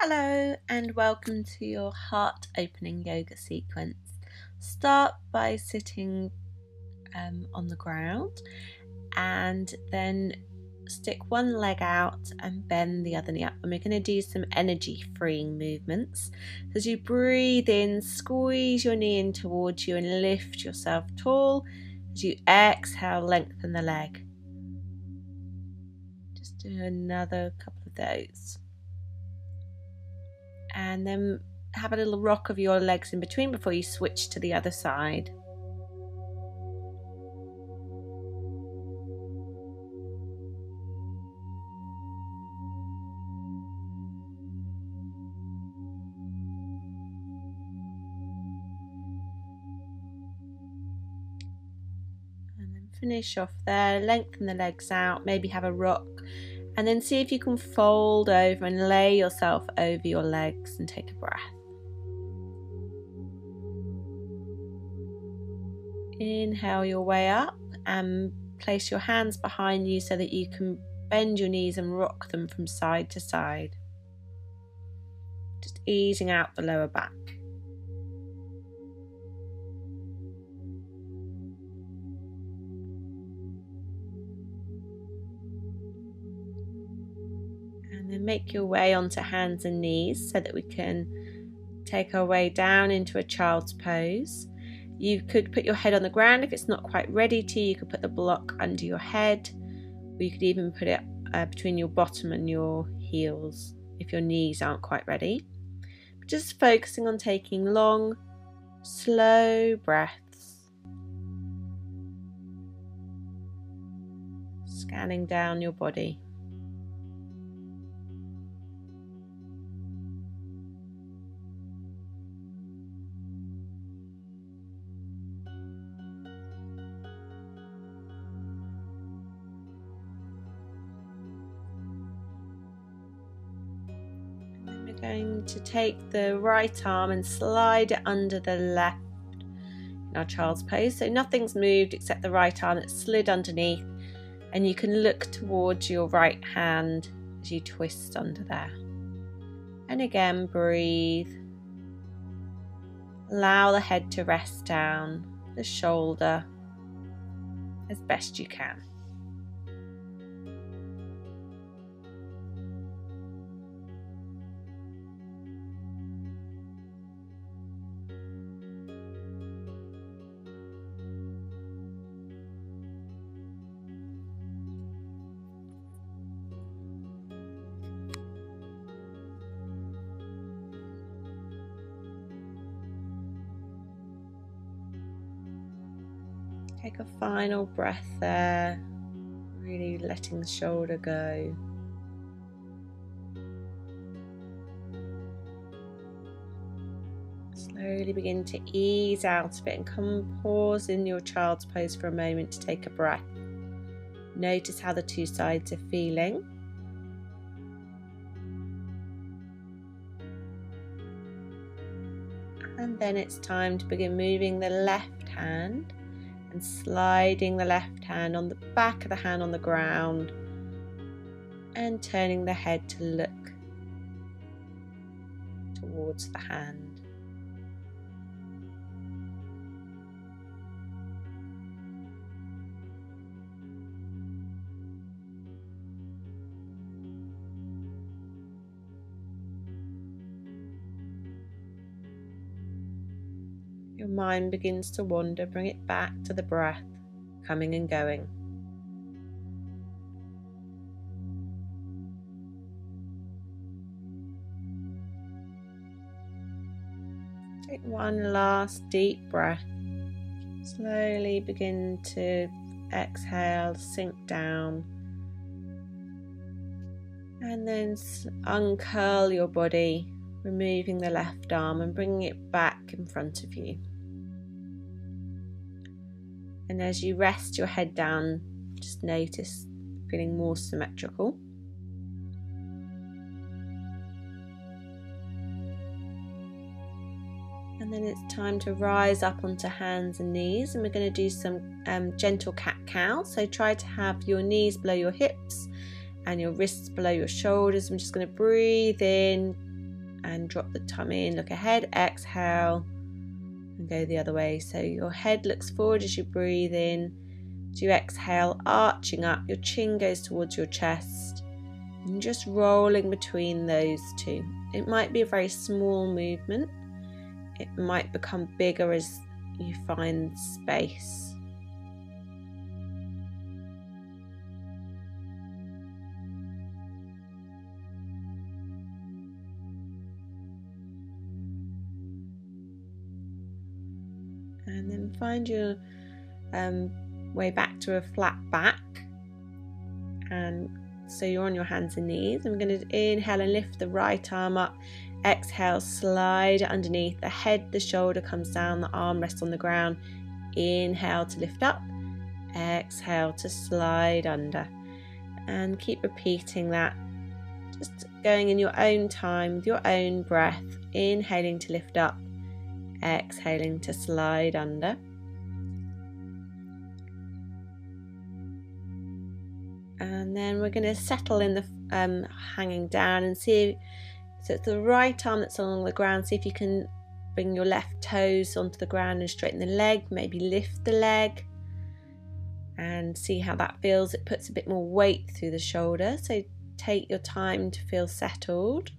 Hello and welcome to your heart opening yoga sequence. Start by sitting um, on the ground and then stick one leg out and bend the other knee up. And we're going to do some energy freeing movements. As you breathe in, squeeze your knee in towards you and lift yourself tall. As you exhale, lengthen the leg. Just do another couple of those. And then have a little rock of your legs in between before you switch to the other side. And then finish off there, lengthen the legs out, maybe have a rock, and then see if you can fold over and lay yourself over your legs and take a breath. Inhale your way up and place your hands behind you so that you can bend your knees and rock them from side to side. Just easing out the lower back. Make your way onto hands and knees so that we can take our way down into a child's pose. You could put your head on the ground if it's not quite ready to. You could put the block under your head, or you could even put it uh, between your bottom and your heels if your knees aren't quite ready. But just focusing on taking long, slow breaths. Scanning down your body. Going to take the right arm and slide it under the left in our child's pose. So nothing's moved except the right arm that's slid underneath, and you can look towards your right hand as you twist under there. And again, breathe. Allow the head to rest down, the shoulder as best you can. Take a final breath there, really letting the shoulder go. Slowly begin to ease out of it and come pause in your child's pose for a moment to take a breath. Notice how the two sides are feeling. And then it's time to begin moving the left hand and sliding the left hand on the back of the hand on the ground and turning the head to look towards the hand. Your mind begins to wander, bring it back to the breath, coming and going. Take one last deep breath. Slowly begin to exhale, sink down. And then uncurl your body, removing the left arm and bringing it back in front of you. And as you rest your head down, just notice feeling more symmetrical. And then it's time to rise up onto hands and knees, and we're going to do some um, gentle cat cow. So try to have your knees below your hips and your wrists below your shoulders. I'm just going to breathe in, and drop the tummy in, look ahead, exhale, and go the other way. So your head looks forward as you breathe in. As you exhale, arching up, your chin goes towards your chest, and just rolling between those two. It might be a very small movement, it might become bigger as you find space. And then find your um, way back to a flat back. And so you're on your hands and knees. I'm going to inhale and lift the right arm up. Exhale slide underneath the head. The shoulder comes down. The arm rests on the ground. Inhale to lift up. Exhale to slide under. And keep repeating that. Just going in your own time with your own breath. Inhaling to lift up exhaling to slide under. And then we're going to settle in the um, hanging down and see. So it's the right arm that's along the ground. See if you can bring your left toes onto the ground and straighten the leg. Maybe lift the leg and see how that feels. It puts a bit more weight through the shoulder. So take your time to feel settled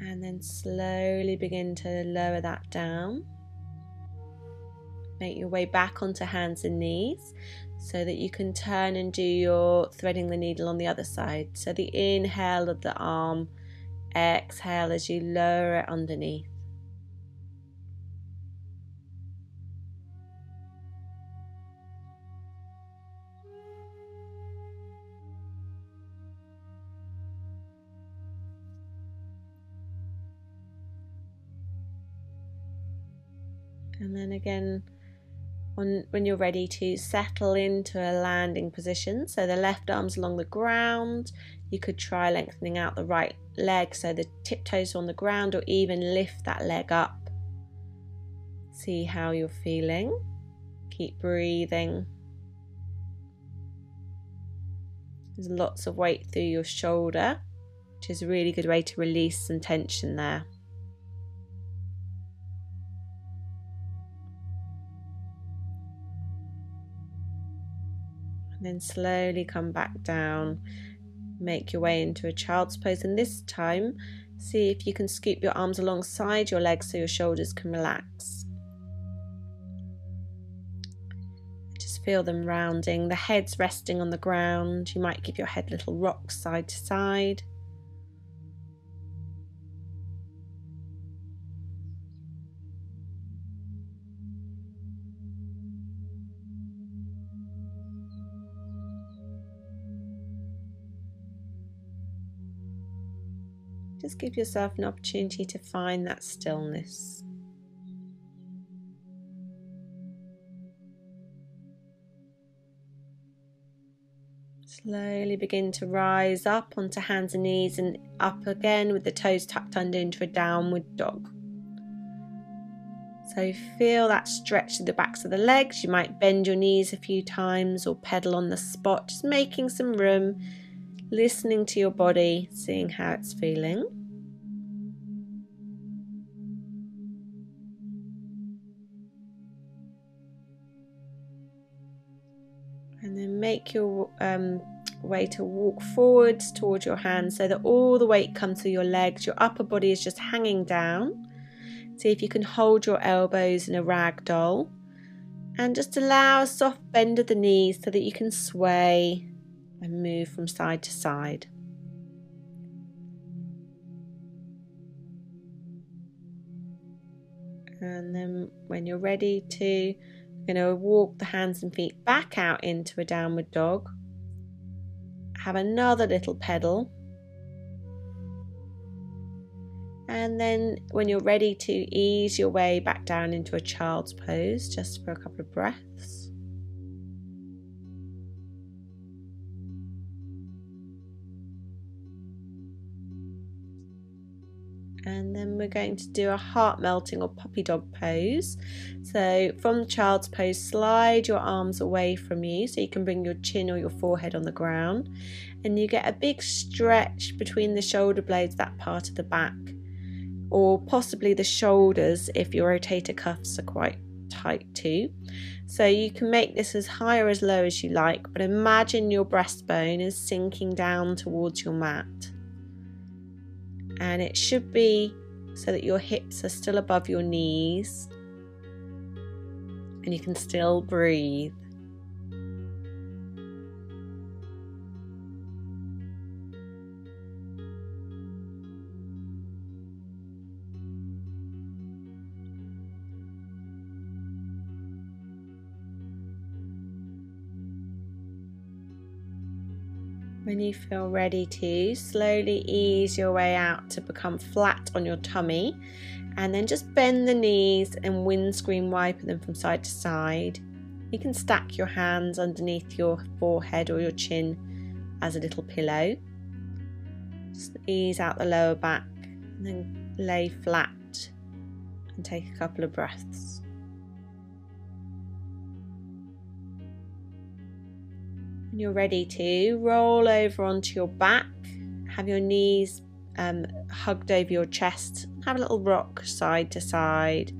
and then slowly begin to lower that down. Make your way back onto hands and knees so that you can turn and do your threading the needle on the other side. So the inhale of the arm, exhale as you lower it underneath. And then again on, when you're ready to settle into a landing position so the left arm's along the ground you could try lengthening out the right leg so the tiptoes on the ground or even lift that leg up. See how you're feeling. Keep breathing. There's lots of weight through your shoulder which is a really good way to release some tension there and then slowly come back down. Make your way into a child's pose, and this time, see if you can scoop your arms alongside your legs so your shoulders can relax. Just feel them rounding, the head's resting on the ground. You might give your head little rocks side to side. Just give yourself an opportunity to find that stillness. Slowly begin to rise up onto hands and knees and up again with the toes tucked under into a downward dog. So feel that stretch to the backs of the legs. You might bend your knees a few times or pedal on the spot, just making some room, listening to your body, seeing how it's feeling. Make your um, way to walk forwards towards your hands so that all the weight comes to your legs. Your upper body is just hanging down. See if you can hold your elbows in a rag doll and just allow a soft bend of the knees so that you can sway and move from side to side. And then when you're ready to going to walk the hands and feet back out into a downward dog. Have another little pedal. And then, when you're ready to ease your way back down into a child's pose, just for a couple of breaths. And then we're going to do a heart melting or puppy dog pose. So from the child's pose, slide your arms away from you so you can bring your chin or your forehead on the ground and you get a big stretch between the shoulder blades, that part of the back, or possibly the shoulders if your rotator cuffs are quite tight too. So you can make this as high or as low as you like, but imagine your breastbone is sinking down towards your mat and it should be so that your hips are still above your knees and you can still breathe. When you feel ready to, slowly ease your way out to become flat on your tummy and then just bend the knees and windscreen wiper them from side to side. You can stack your hands underneath your forehead or your chin as a little pillow. Just ease out the lower back and then lay flat and take a couple of breaths. When you're ready to, roll over onto your back, have your knees um, hugged over your chest, have a little rock side to side.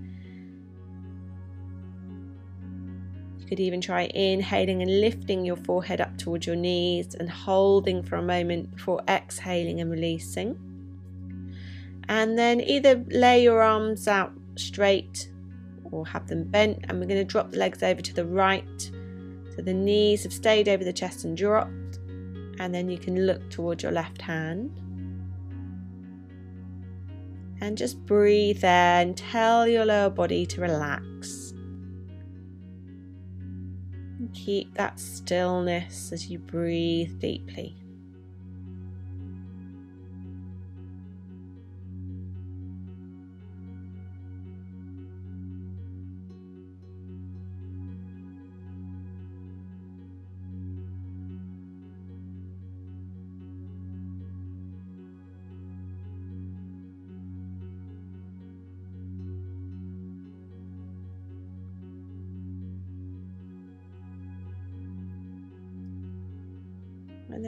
You could even try inhaling and lifting your forehead up towards your knees and holding for a moment before exhaling and releasing. And then either lay your arms out straight or have them bent, and we're going to drop the legs over to the right the knees have stayed over the chest and dropped, and then you can look towards your left hand. And just breathe there and tell your lower body to relax. And keep that stillness as you breathe deeply.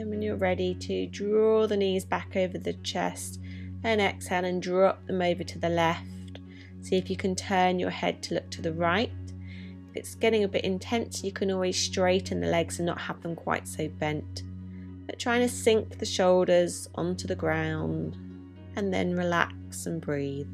Then when you're ready to draw the knees back over the chest and exhale and drop them over to the left. See if you can turn your head to look to the right. If it's getting a bit intense, you can always straighten the legs and not have them quite so bent. But trying to sink the shoulders onto the ground and then relax and breathe.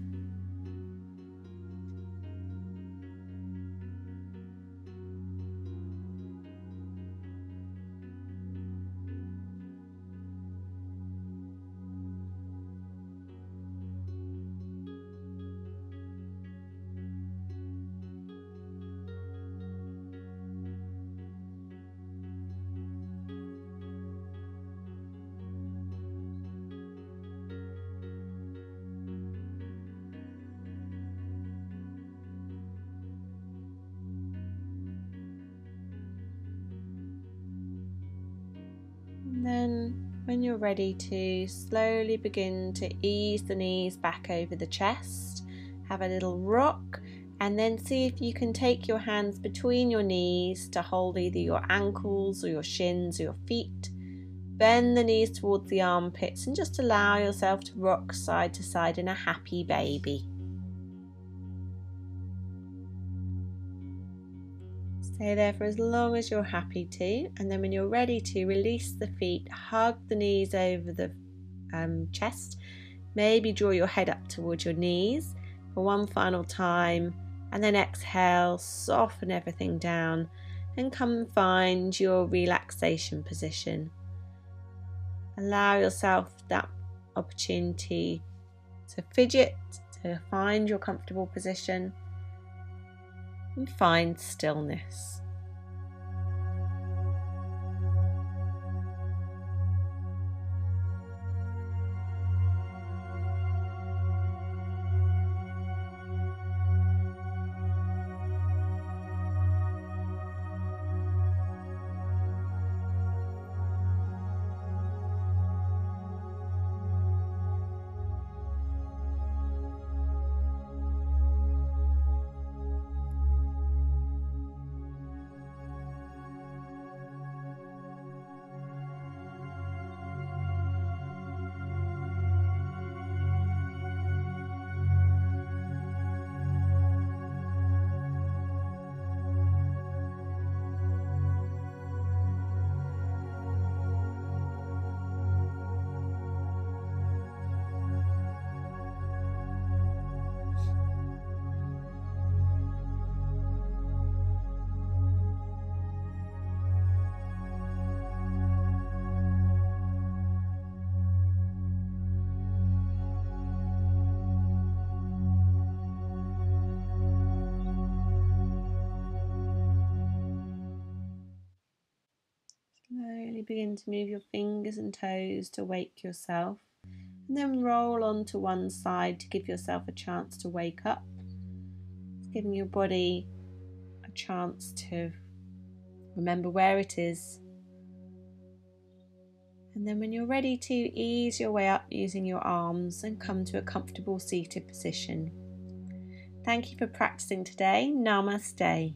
When you're ready to, slowly begin to ease the knees back over the chest. Have a little rock, and then see if you can take your hands between your knees to hold either your ankles or your shins or your feet. Bend the knees towards the armpits and just allow yourself to rock side to side in a happy baby. Stay there for as long as you're happy to, and then when you're ready to, release the feet, hug the knees over the um, chest. Maybe draw your head up towards your knees for one final time, and then exhale, soften everything down, and come find your relaxation position. Allow yourself that opportunity to fidget, to find your comfortable position and find stillness. Begin to move your fingers and toes to wake yourself. And then roll onto one side to give yourself a chance to wake up. It's giving your body a chance to remember where it is. And then, when you're ready to ease your way up using your arms and come to a comfortable seated position. Thank you for practicing today. Namaste.